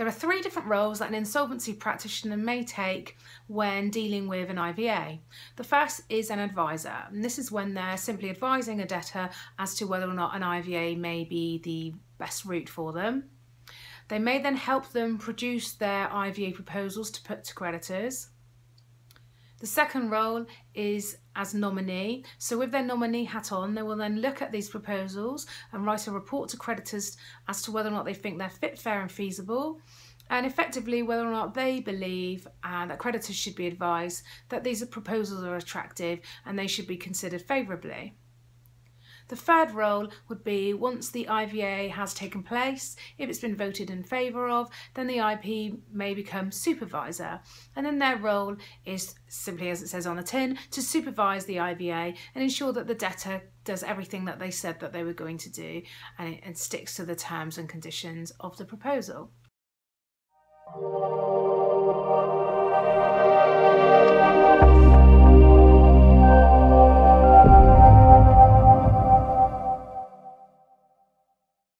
There are three different roles that an insolvency practitioner may take when dealing with an IVA. The first is an advisor, and this is when they're simply advising a debtor as to whether or not an IVA may be the best route for them. They may then help them produce their IVA proposals to put to creditors. The second role is as nominee. So with their nominee hat on, they will then look at these proposals and write a report to creditors as to whether or not they think they're fit, fair and feasible and effectively whether or not they believe uh, that creditors should be advised that these proposals are attractive and they should be considered favourably. The third role would be once the IVA has taken place, if it's been voted in favour of, then the IP may become supervisor. And then their role is simply as it says on the tin, to supervise the IVA and ensure that the debtor does everything that they said that they were going to do and, and sticks to the terms and conditions of the proposal.